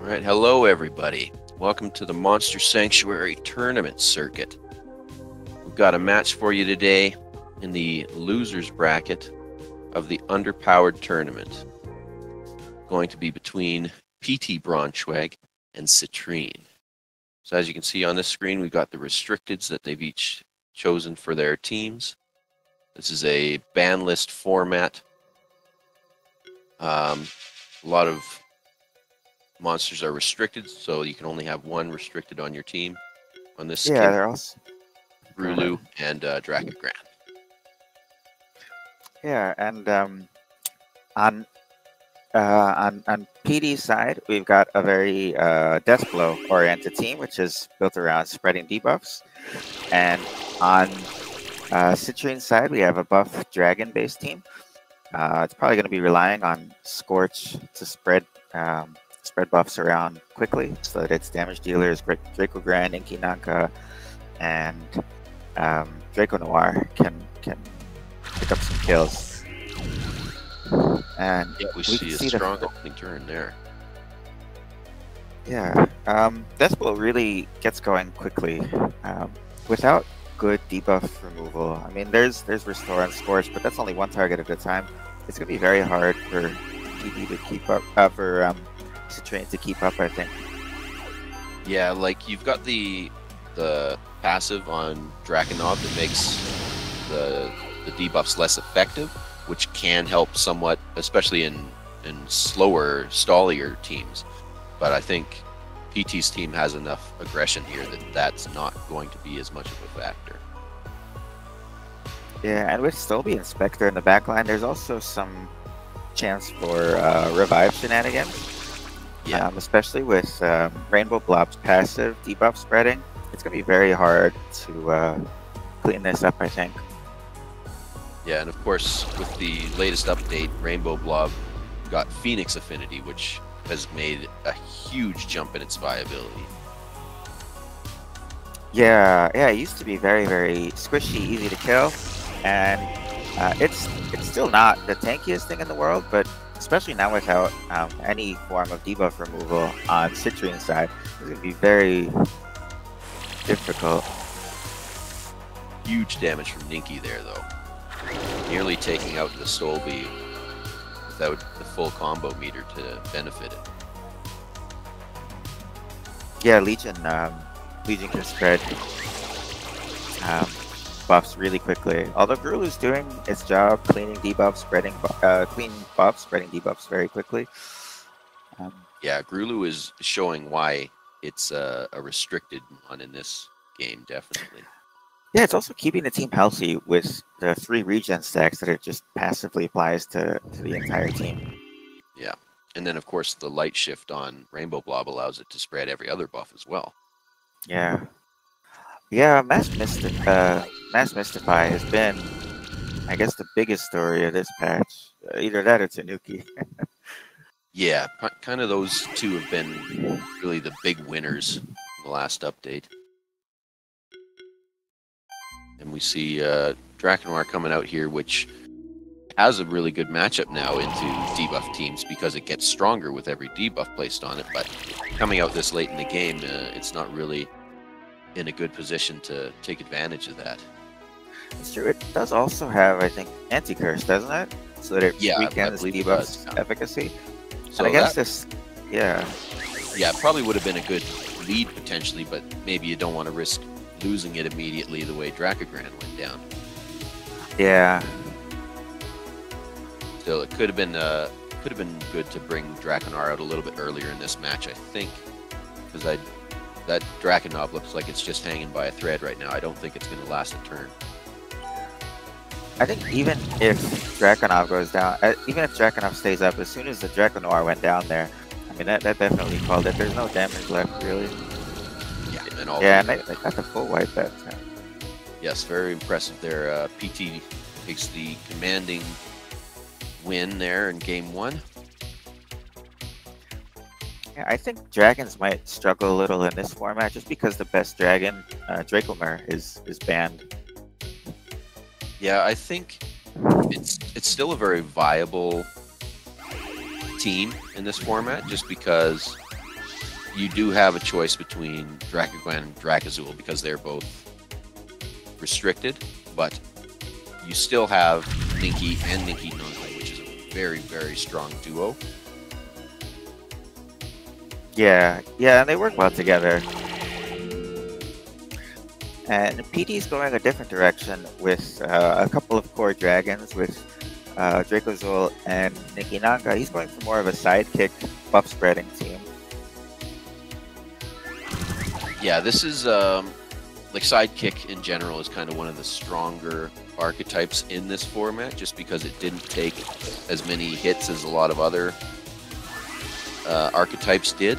All right, hello everybody. Welcome to the Monster Sanctuary Tournament Circuit. We've got a match for you today in the losers bracket of the underpowered tournament. Going to be between PT Braunschweig and Citrine. So as you can see on this screen, we've got the restricteds that they've each chosen for their teams. This is a ban list format. Um, a lot of monsters are restricted, so you can only have one restricted on your team. On this Yeah, skin, they're also Grulu and uh, Grand. yeah, and um, on uh, on on PD side, we've got a very uh, death blow oriented team, which is built around spreading debuffs, and on uh, Citrine side, we have a buff dragon based team. Uh, it's probably going to be relying on Scorch to spread um, spread buffs around quickly, so that its damage dealers Draco Grand, Ninki Nanka, and um, Draco Noir can can pick up some kills. And we, We see a see the- strong opening turn there. yeah, um, Deathblow really gets going quickly. Um, without good debuff removal, I mean, there's there's Restore and Scorch, but that's only one target at a time. It's gonna be very hard for PD to keep up, uh, for um, Citrine to keep up. I think. Yeah, like you've got the the passive on Draconov that makes the the debuffs less effective, which can help somewhat, especially in in slower, stallier teams. But I think PT's team has enough aggression here that that's not going to be as much of a factor. Yeah, and with Stolby and Spectre in the backline, there's also some chance for uh, revive shenanigans. Yeah. Um, especially with um, Rainbow Blob's passive debuff spreading, it's gonna be very hard to uh, clean this up. I think. Yeah, and of course, with the latest update, Rainbow Blob got Phoenix Affinity, which has made a huge jump in its viability. Yeah, yeah, it used to be very, very squishy, easy to kill, and uh, it's it's still not the tankiest thing in the world, but especially now without um, any form of debuff removal on Citrine side, it's gonna be very difficult. Huge damage from Ninki there, though. Nearly taking out the Stolby without the full combo meter to benefit it. Yeah, Legion, um, Legion can spread um, buffs really quickly. Although Grulu's doing its job cleaning debuffs, spreading uh, clean buffs, spreading debuffs very quickly. Um, Yeah, Grulu is showing why it's uh, a restricted one in this game, definitely. Yeah, it's also keeping the team healthy with the three regen stacks that it just passively applies to, to the entire team. Yeah, and then, of course, the light shift on Rainbow Blob allows it to spread every other buff as well. Yeah. Yeah, Mass, Mystif- uh, Mass Mystify has been, I guess, the biggest story of this patch. Uh, either that or Tanuki. Yeah, kind of those two have been really the big winners in the last update. And we see uh, coming out here, which has a really good matchup now into debuff teams because it gets stronger with every debuff placed on it. But coming out this late in the game, uh, it's not really in a good position to take advantage of that. It's true. It does also have, I think, anti curse, doesn't it? So that it Yeah, weakens debuffs yeah. efficacy. So and I guess that- this, yeah, yeah, it probably would have been a good lead potentially, but maybe you don't want to risk losing it immediately the way Dracogran went down. yeah, So it could have been uh, could have been good to bring Draconar out a little bit earlier in this match, I think, because I that Draconov looks like it's just hanging by a thread right now. I don't think it's going to last a turn. I think even if Draconov goes down, uh, even if Draconov stays up, as soon as the Draconoir went down there, I mean that, that definitely called it. There's no damage left really. Yeah, and all Yeah, and they, they got the full wipe that time. yes, very impressive there. Uh, PT takes the commanding win there in game one. I think dragons might struggle a little in this format just because the best dragon, uh, Dracomer, is is banned. Yeah, I think it's it's still a very viable team in this format, just because you do have a choice between Dracogran and Dracozul because they're both restricted, but you still have Ninki and Ninki Nanka, which is a very, very strong duo. Yeah, yeah, and they work well together. And PD's going a different direction with uh, a couple of core dragons with uh, Dracozul and Ninki Nanka. He's going for more of a sidekick buff spreading team. Yeah, this is um, like sidekick in general is kind of one of the stronger archetypes in this format, just because it didn't take as many hits as a lot of other uh, archetypes did,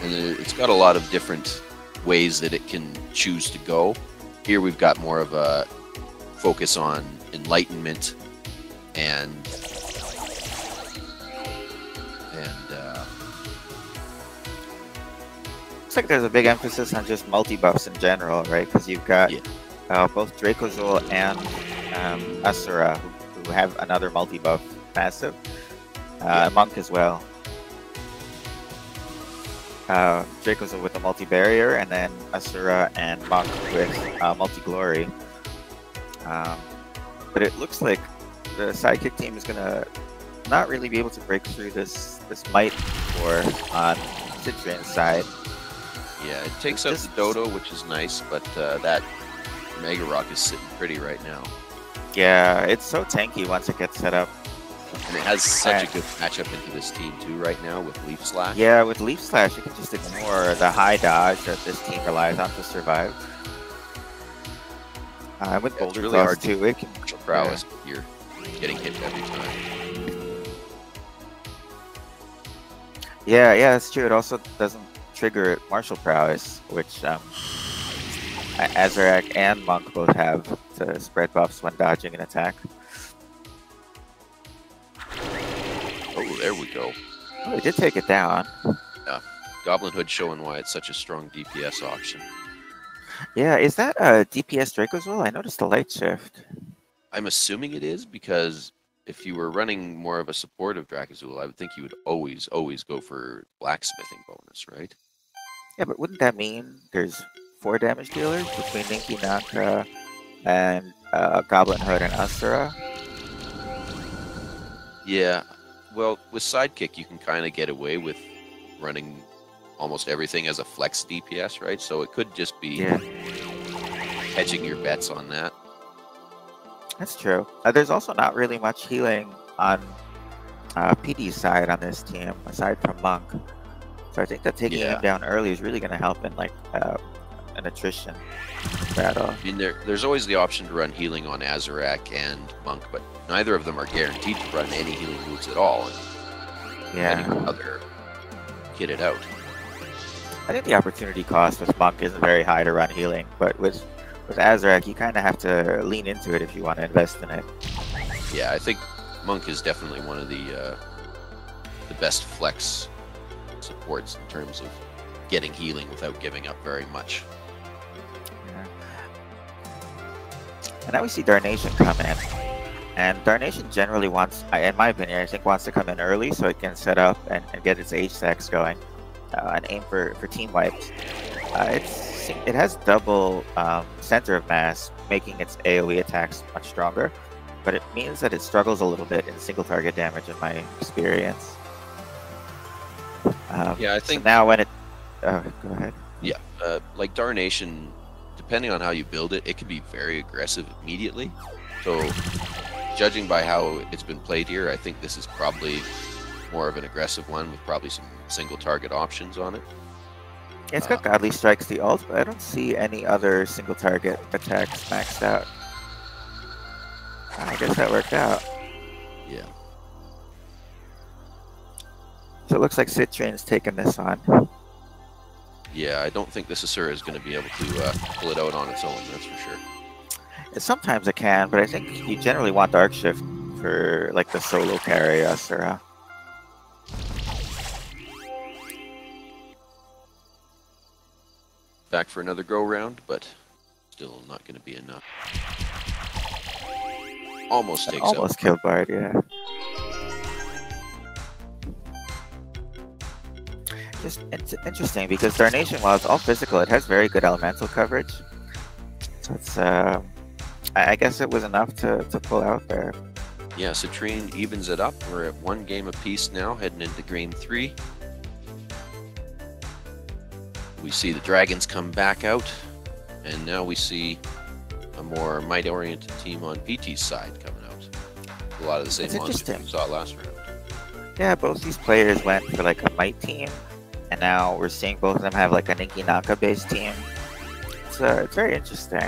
and it's got a lot of different ways that it can choose to go. Here we've got more of a focus on enlightenment and and uh, Looks like there's a big emphasis on just multi buffs in general, right? Because you've got Yeah. uh, both Dracozul and um, Asura who, who have another multi buff passive. Uh, Monk as well. Uh, Dracozul with a multi barrier, and then Asura and Monk with uh, multi glory. Um, but it looks like the sidekick team is gonna not really be able to break through this this might for on Citrine's side. yeah, it takes up the Dodo, which is nice, but uh, that Mega Rock is sitting pretty right now, Yeah, it's so tanky once it gets set up. And it has such a good matchup into this team too right now with Leaf Slash. Yeah, with Leaf Slash, you can just ignore the high dodge that this team relies on to survive. Uh, with Yeah, Boulder really hard to- too, it can, Martial prowess, you're getting hit every time. yeah, yeah, that's true. It also doesn't trigger martial prowess, which um, and Monk both have to spread buffs when dodging an attack. There we go. Oh, he did take it down. Yeah. Goblin Hood showing why it's such a strong DPS option. Yeah, is that a DPS Dracozul? I noticed the light shift. I'm assuming it is because if you were running more of a support of Dracozul, I would think you would always, always go for blacksmithing bonus, right? Yeah, but wouldn't that mean there's four damage dealers between Ninki Nanka and uh, Goblin Hood and Asura? Yeah. Well, with Sidekick, you can kind of get away with running almost everything as a flex DPS, right? So it could just be Yeah, hedging your bets on that. that's true. Uh, there's also not really much healing on uh, PD's side on this team, aside from Monk. So I think that taking Yeah. him down early is really going to help in like uh, an attrition battle. I mean, there, there's always the option to run healing on Azarak and Monk, but neither of them are guaranteed to run any healing moves at all. And Yeah, depending on how they're out. I think the opportunity cost with Monk isn't very high to run healing, but with with Azarak, you kind of have to lean into it if you want to invest in it. Yeah, I think Monk is definitely one of the uh, the best flex supports in terms of getting healing without giving up very much. And now we see Darnation come in. And Darnation generally wants, in my opinion, I think wants to come in early so it can set up and, and get its stacks going uh, and aim for, for team wipes. Uh, it's, it has double um, center of mass, making its AoE attacks much stronger, but it means that it struggles a little bit in single target damage in my experience. Um, Yeah, I so think now when it. Oh, go ahead. yeah, uh, like Darnation, depending on how you build it, it can be very aggressive immediately. So, judging by how it's been played here, I think this is probably more of an aggressive one with probably some single target options on it. It's got uh, Godly Strikes the ult, but I don't see any other single target attacks maxed out. I guess that worked out. Yeah. So it looks like Citrine's taking this on. Yeah, I don't think this Asura is going to be able to uh, pull it out on its own, that's for sure. Sometimes it can, but I think you generally want Dark Shift for like the solo carry Asura. Back for another go round, but still not going to be enough. Almost takes out. Almost killed Bard, yeah. Just it's interesting because Darnation, while it's all physical, it has very good elemental coverage. So it's, uh, I I guess it was enough to, to pull out there. Yeah, Citrine evens it up. We're at one game apiece now, heading into game three. We see the dragons come back out, and now we see a more might-oriented team on PT's side coming out. A lot of the same monsters we saw last round. Yeah, both these players went for like a might team, and now we're seeing both of them have like a Ninki Naka based team. It's, uh, it's very interesting.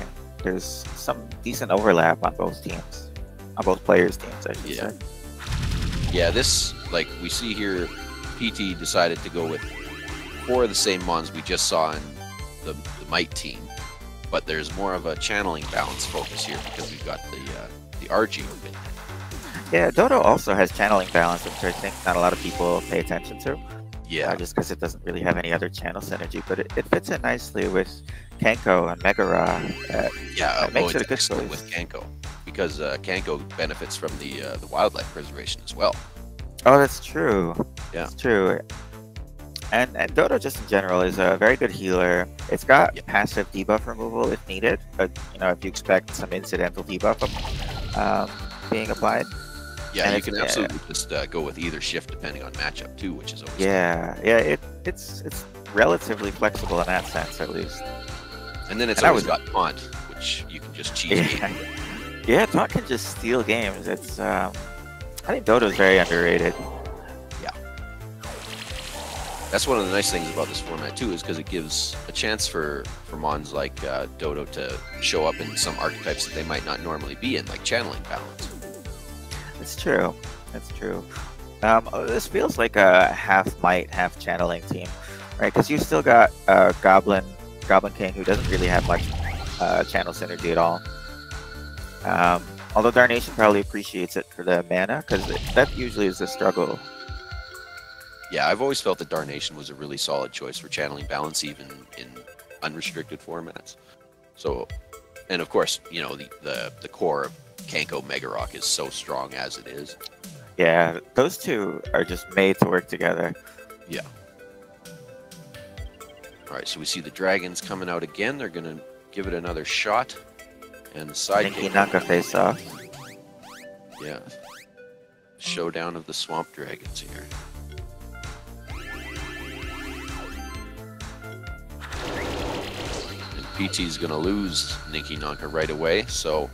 There's some decent overlap on both teams, on both players' teams, I should Yeah. say. Yeah, this, like we see here, PT decided to go with four of the same mons we just saw in the, the Might team, but there's more of a channeling balance focus here because we've got the uh, the open. Yeah, Dodo also has channeling balance, which I think not a lot of people pay attention to. Yeah, just because it doesn't really have any other channel synergy, but it, it fits in nicely with Kanko and Megara. Uh, yeah, oh, makes it a good choice. with Kanko because uh, Kanko benefits from the uh, the wildlife preservation as well. oh, that's true. Yeah. That's true. And, and Dodo, just in general, is a very good healer. It's got Yeah. passive debuff removal if needed, but you know if you expect some incidental debuff um, being applied. Yeah, And you can yeah. absolutely just uh, go with either shift depending on matchup too, which is always Yeah, yeah, it, it's it's relatively flexible in that sense, at least. And then it's And I always was- got taunt, which you can just cheat. Yeah, yeah, Taunt can just steal games. It's um, I think Dodo's very underrated. Yeah, that's one of the nice things about this format too, is because it gives a chance for for mons like uh, Dodo to show up in some archetypes that they might not normally be in, like channeling balance. It's true. It's true. Um, oh, this feels like a half might, half channeling team, right? Because you still got uh, Goblin, Goblin King, who doesn't really have much uh, channel synergy at all. Um, although Darnation probably appreciates it for the mana, because that usually is a struggle. Yeah, I've always felt that Darnation was a really solid choice for channeling balance, even in unrestricted formats. So, and of course, you know the the, the core of Kanko Mega Rock is so strong as it is. Yeah, those two are just made to work together. Yeah. All right, so we see the dragons coming out again. They're gonna give it another shot, and the sidekick. Ninki Naka face off. Yeah. Showdown of the swamp dragons here. And PT's gonna lose Ninki Nanka right away, so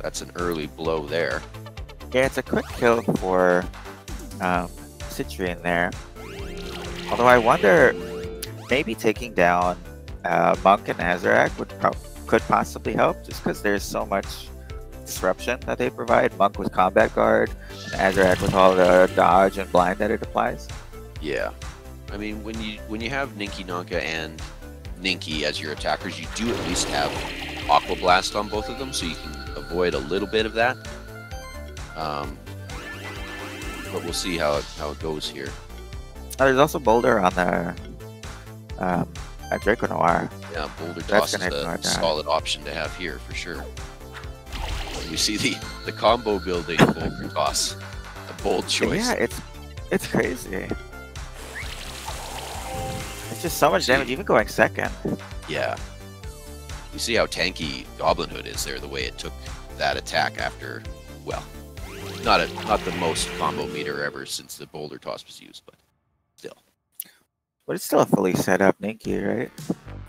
that's an early blow there. Yeah, it's a quick kill for um, Citrine there. Although I wonder, maybe taking down uh, Monk and Azarak would could possibly help, just because there's so much disruption that they provide. Monk with combat guard, and Azarak with all the dodge and blind that it applies. Yeah. I mean, when you when you have Ninki Nanka and Ninki as your attackers, you do at least have Aqua Blast on both of them, so you can avoid a little bit of that. Um, but we'll see how it, how it goes here. Uh, there's also Boulder on the um, uh, Draco Noir. Yeah, Boulder Toss is a solid option to have here for sure. You see the the combo building Boulder Toss, a bold choice. Yeah, it's it's crazy. It's just so much damage, even going second. Yeah. You see how tanky Goblin Hood is there, the way it took that attack after, well, not a, not the most combo meter ever since the Boulder Toss was used, but still. But it's still a fully set up Ninki, right?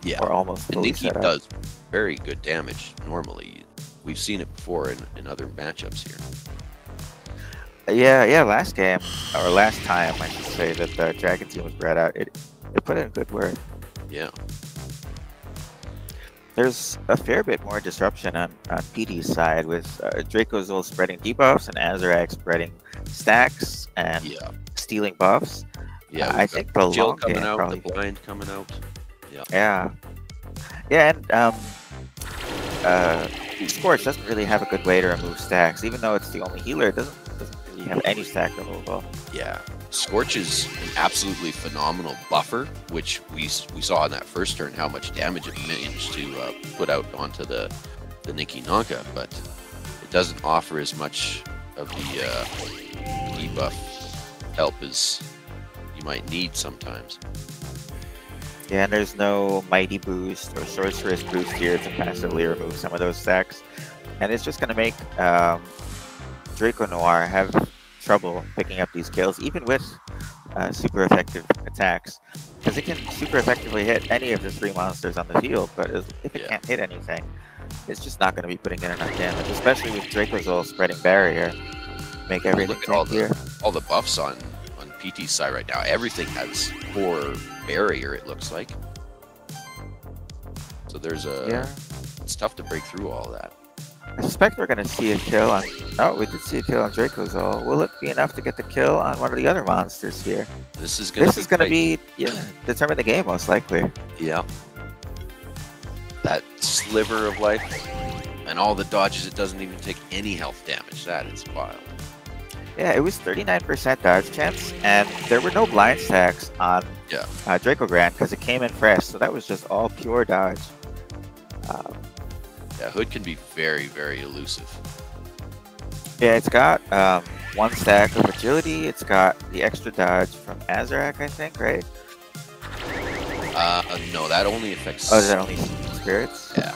Yeah. Or almost And fully Ninki set up. does very good damage normally. We've seen it before in, in other matchups here. Yeah, yeah. Last game or last time, I should say that the Dragon team was brought out. It it put in good work. Yeah. There's a fair bit more disruption on on PD's side with uh, Dracozul spreading debuffs and Azarak spreading stacks and Yeah. stealing buffs. Yeah. Uh, I think the Jill long coming out, probably. the blind coming out. Yeah, yeah, and um, uh, Scorch doesn't really have a good way to remove stacks, even though it's the only healer. It doesn't doesn't really have any stack removal. Yeah, Scorch is an absolutely phenomenal buffer, which we we saw in that first turn how much damage it managed to uh, put out onto the the Ninki Nanka, but it doesn't offer as much of the uh, debuff help as you might need sometimes. Yeah, and there's no Mighty Boost or Sorceress Boost here to passively remove some of those stacks. And it's just going to make um, Draco Noir have trouble picking up these kills, even with uh, super effective attacks. Because it can super effectively hit any of the three monsters on the field, but if it Yeah. can't hit anything, it's just not going to be putting in enough damage, especially with Dracozul spreading barrier. Make everything look at all the- All the buffs on on PT's side right now. Everything has poor barrier. It looks like. So there's a. Yeah. It's tough to break through all that. I suspect we're going to see a kill on. Oh, we did see a kill on Dracozul. Will it be enough to get the kill on one of the other monsters here? This is gonna. This be is going to be yeah, determine the game most likely. Yeah. That sliver of life and all the dodges, it doesn't even take any health damage. That is wild. Yeah, it was 39% dodge chance, and there were no blind stacks on Yeah. uh, Dracogran because it came in fresh, so that was just all pure dodge. Yeah, Hood can be very, very elusive. yeah, it's got um, one stack of agility. It's got the extra dodge from Azrak, I think, right? Uh, no, that only affects. Oh, is that only spirits? Yeah.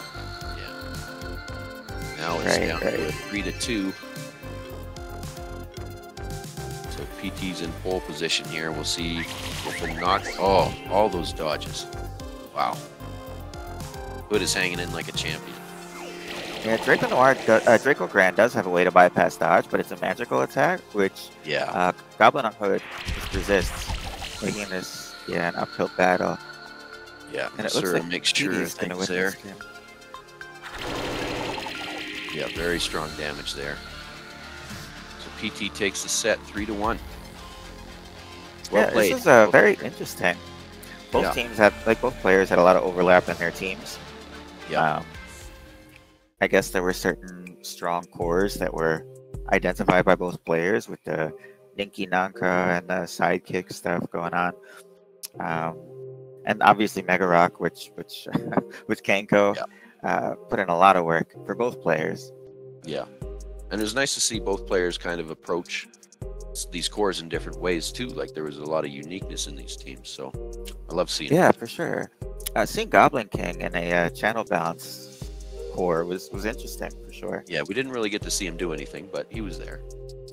Yeah. Now it's Right, down right. to three to two. So PT's in pole position here. We'll see if the knock. Oh, all those dodges. Wow. Hood is hanging in like a champion. Yeah, Draco Noir, uh, Draco Grand does have a way to bypass dodge, but it's a magical attack, which Yeah. uh, Goblin on Hood just resists, making this yeah an uphill battle. Yeah. And it looks of like sure Petey's gonna things there. Yeah, very strong damage there. So PT takes the set three to one. Well yeah, played. this is uh, very interesting. Both Yeah. teams had, like both players had a lot of overlap in their teams. Yeah. Um, I guess there were certain strong cores that were identified by both players with the Ninki Nanka and the sidekick stuff going on. Um, and obviously Mega Rock, which which which Kanko Yeah. uh, put in a lot of work for both players. Yeah. And it was nice to see both players kind of approach these cores in different ways too. Like there was a lot of uniqueness in these teams. So I love seeing Yeah, for sure. Uh, seeing Goblin King in a uh, channel balance core was was interesting for sure. Yeah, we didn't really get to see him do anything, but he was there.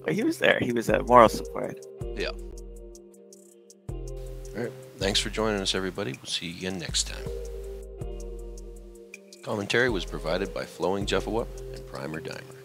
But he was there. He was a moral support. Yeah. All right. Thanks for joining us, everybody. We'll see you again next time. Commentary was provided by Flowing Jeffawa and Primer Dimer.